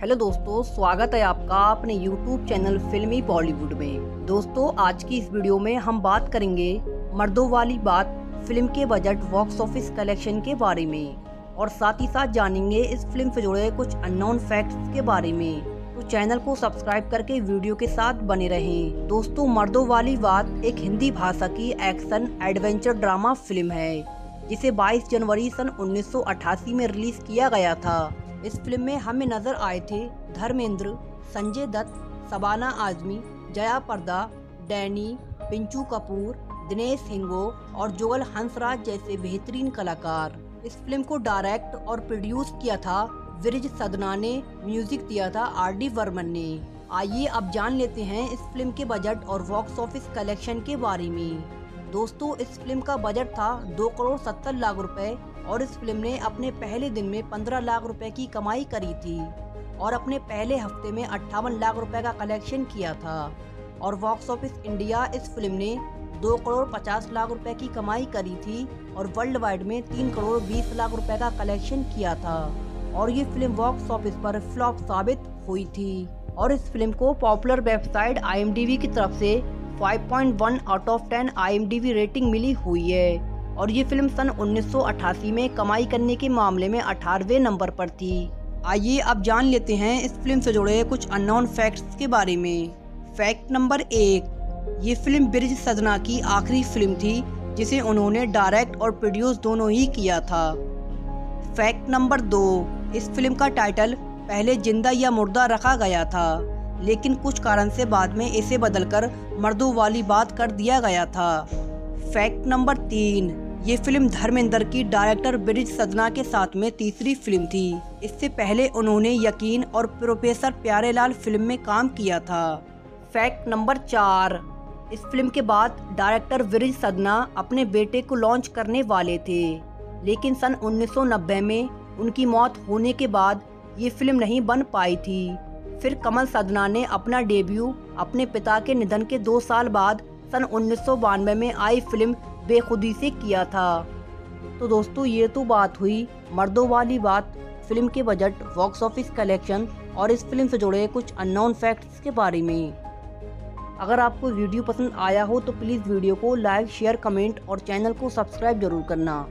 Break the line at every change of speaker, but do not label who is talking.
Hello दोस्तों, स्वागत है आपका अपने यूट्यूब चैनल फिल्मी बॉलीवुड में। दोस्तों, आज की इस वीडियो में हम बात करेंगे मर्दों वाली बात फ़िल्म के बजट बॉक्स ऑफ़िस कलेक्शन के बारे में। और साथ ही साथ जानेंगे इस फ़िल्म से जुड़े कुछ अननोन फैक्ट्स के बारे में। तो चैनल को सब्सक्राइब करके वीडियो के साथ बने रहें। दोस्तों, मर्दों वाली बात एक हिंदी भाषा की एक्शन एडवेंचर ड्रामा फ़िल्म है, जिसे 22 जनवरी सन 1988 में रिलीज़ किया गया था। इस फ़िल्म में हमें नज़र आए थे धर्मेंद्र, संजय दत्त, सबाना आजमी, जया पर्दा, डैनी, पिंचू कपूर, दिनेश हिंगो और जोगल हंसराज जैसे बेहतरीन कलाकार। इस फ़िल्म को डायरेक्ट और प्रोड्यूस किया था विरज सदना ने, म्यूज़िक दिया था आर डी वर्मन ने। आइए अब जान लेते हैं इस फ़िल्म के बजट और बॉक्स ऑफ़िस कलेक्शन के बारे में। दोस्तों, इस फ़िल्म का बजट था दो करोड़ सत्तर लाख रुपए और इस फ़िल्म ने अपने पहले दिन में पंद्रह लाख रुपए की कमाई करी थी और अपने पहले हफ़्ते में अट्ठावन लाख रुपए का कलेक्शन किया था। और बॉक्स ऑफ़िस इंडिया इस फ़िल्म ने दो करोड़ पचास लाख रुपए की कमाई करी थी और वर्ल्ड वाइड में तीन करोड़ बीस लाख रुपए का कलेक्शन किया था। और ये फ़िल्म बॉक्स ऑफ़िस पर फ्लॉप साबित हुई थी। और इस फ़िल्म को पॉपुलर वेबसाइट आई की तरफ़ से 5.1 आउट ऑफ़ 10 आई रेटिंग मिली हुई है। और ये फ़िल्म सन 1988 में कमाई करने के मामले में अठारहवें नंबर पर थी। आइए अब जान लेते हैं इस फ़िल्म से जुड़े कुछ अननोन फैक्ट्स के बारे में। फैक्ट नंबर एक, ये फ़िल्म ब्रिज सदना की आखिरी फ़िल्म थी, जिसे उन्होंने डायरेक्ट और प्रोड्यूस दोनों ही किया था। फैक्ट नंबर दो, इस फ़िल्म का टाइटल पहले ज़िंदा या मुर्दा रखा गया था। लेकिन कुछ कारण से बाद में इसे बदलकर मर्दों वाली बात कर दिया गया था। फैक्ट नंबर तीन, ये फ़िल्म धर्मेंद्र की डायरेक्टर ब्रिज सदना के साथ में तीसरी फ़िल्म थी। इससे पहले उन्होंने यकीन और प्रोफेसर प्यारेलाल फ़िल्म में काम किया था। फैक्ट नंबर चार, इस फ़िल्म के बाद डायरेक्टर ब्रिज सदना अपने बेटे को लॉन्च करने वाले थे। लेकिन सन 1990 में उनकी मौत होने के बाद ये फ़िल्म नहीं बन पाई थी। फिर कमल सदना ने अपना डेब्यू अपने पिता के निधन के दो साल बाद सन उन्नीस सौ बानबे में आई फ़िल्म बेखुदी से किया था। तो दोस्तों, ये तो बात हुई। मर्दों वाली बात। फ़िल्म के बजट बॉक्स ऑफ़िस कलेक्शन और इस फ़िल्म से जुड़े कुछ अननोन फैक्ट्स के बारे में। अगर आपको वीडियो पसंद आया हो तो प्लीज़ वीडियो को लाइक शेयर कमेंट और चैनल को सब्सक्राइब ज़रूर करना।